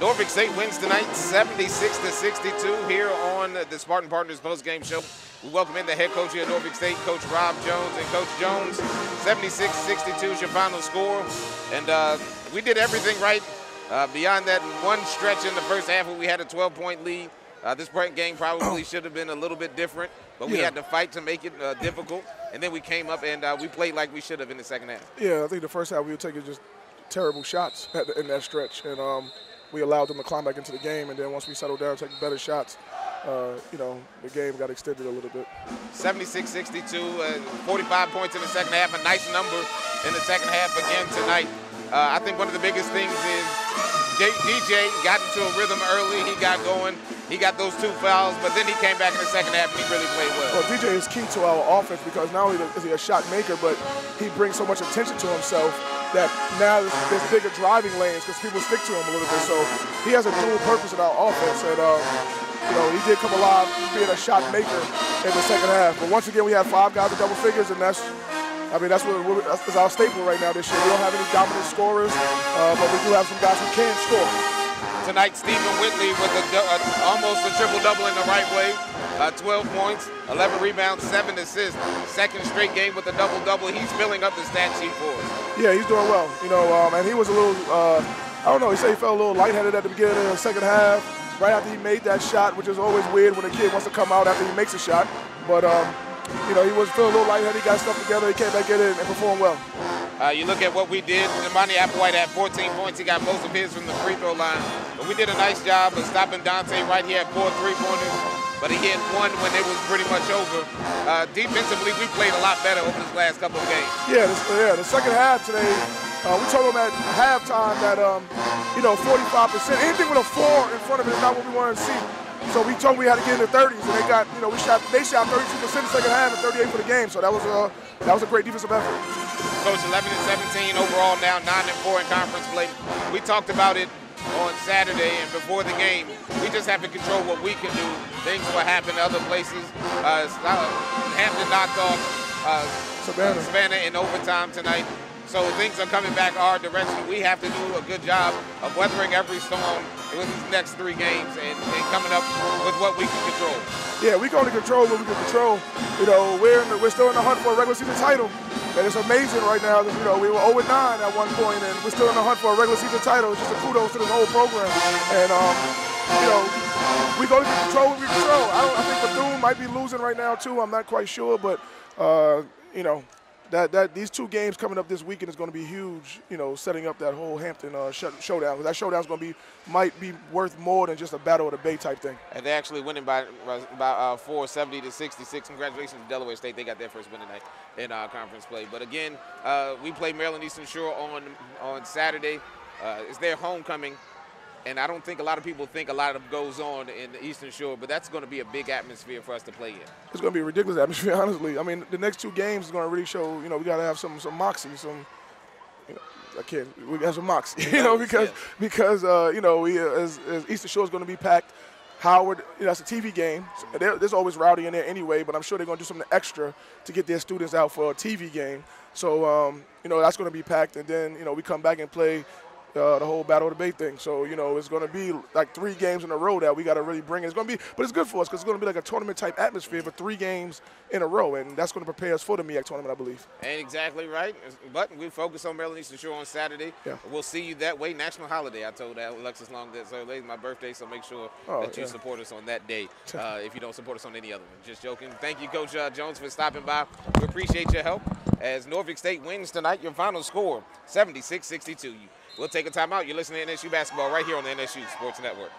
Norfolk State wins tonight 76 to 62 here on the Spartan Partners post-game show. We welcome in the head coach here at Norfolk State, Coach Rob Jones. And Coach Jones, 76-62 is your final score. And uh, we did everything right. Uh, beyond that one stretch in the first half where we had a 12-point lead, uh, this game probably should have been a little bit different, but we had to fight to make it uh, difficult. And then we came up and uh, we played like we should have in the second half. Yeah, I think the first half we were taking just terrible shots at the, in that stretch, and um, we allowed them to climb back into the game. And then once we settled down, taking better shots, uh, you know, the game got extended a little bit. 76-62, uh, 45 points in the second half, a nice number in the second half again tonight. Uh, I think one of the biggest things is DJ got into a rhythm early. He got going. He got those two fouls, but then he came back in the second half and he really played well. Well, DJ is key to our offense because not only is he a shot maker, but he brings so much attention to himself that now there's, there's bigger driving lanes because people stick to him a little bit. So he has a dual purpose in our offense, and um, you know he did come alive being a shot maker in the second half. But once again, we have five guys with double figures, and that's. I mean, that's what that's, that's our staple right now this year. We don't have any dominant scorers, uh, but we do have some guys who can score. Tonight, Stephen Whitley with a, du- uh, almost a triple-double in the right way. Uh, 12 points, 11 rebounds, 7 assists. Second straight game with a double-double. He's filling up the stat sheet for us. Yeah, he's doing well. You know, um, and he was a little, uh, I don't know, he said he felt a little lightheaded at the beginning of the second half, right after he made that shot, which is always weird when a kid wants to come out after he makes a shot. But, um, you know, he was feeling a little lightheaded. He got stuff together. He came back in and performed well. Uh, you look at what we did. Monty Applewhite had 14 points. He got most of his from the free throw line. But we did a nice job of stopping Dante right here at four three-pointers. But he hit one when it was pretty much over. Uh, defensively, we played a lot better over this last couple of games. Yeah, this, yeah. The second half today, uh, we told them at halftime that um, you know 45%, anything with a four in front of it is not what we wanted to see. So we told them we had to get in the 30s, and they got you know we shot they shot 32% the second half and 38 for the game. So that was a that was a great defensive effort. Coach 11 and 17 overall now, 9 and 4 in conference play. We talked about it on Saturday and before the game. We just have to control what we can do. Things will happen other places. Uh, Hampton knocked off uh, Savannah. Savannah in overtime tonight. So things are coming back our direction. We have to do a good job of weathering every storm with these next three games and, and coming up with what we can control. Yeah, we can only control what we can control. You know, we're in the, we're still in the hunt for a regular season title, and it's amazing right now. that, You know, we were 0 9 at one point, and we're still in the hunt for a regular season title. It's just a kudos to this whole program, and um, you know, we go to control what we control. I, I think Bethune might be losing right now too. I'm not quite sure, but uh, you know. That, that these two games coming up this weekend is going to be huge, you know, setting up that whole Hampton uh, sh- showdown. That showdown is going to be might be worth more than just a battle of the Bay type thing. And they're actually winning by by uh, four, 70 to 66. Congratulations to Delaware State. They got their first win tonight in uh, conference play. But again, uh, we play Maryland Eastern Shore on on Saturday. Uh, it's their homecoming. And I don't think a lot of people think a lot of goes on in the Eastern Shore, but that's going to be a big atmosphere for us to play in. it's going to be a ridiculous atmosphere, honestly. I mean, the next two games is going to really show, you know, we got to have some some moxie, some. You know, I can't. We got some moxie, you know, because yeah. because uh, you know, we uh, as, as Eastern Shore is going to be packed. Howard, you know, it's a TV game. So there's always rowdy in there anyway, but I'm sure they're going to do something extra to get their students out for a TV game. So, um, you know, that's going to be packed, and then you know we come back and play uh, the whole Battle of the Bay thing. So, you know, it's going to be like three games in a row that we got to really bring. It's going to be, but it's good for us because it's going to be like a tournament type atmosphere for three games in a row, and that's going to prepare us for the MEAC tournament, I believe. And exactly right. But we focus on Maryland Eastern Shore on Saturday. Yeah. We'll see you that way. National holiday. I told Alexis Long that so today's my birthday, so make sure Oh, that you yeah. support us on that day. Uh, if you don't support us on any other one, just joking. Thank you, Coach uh, Jones, for stopping by. We appreciate your help. As Norfolk State wins tonight, your final score 76-62. We'll take a timeout. You're listening to NSU basketball right here on the NSU Sports Network.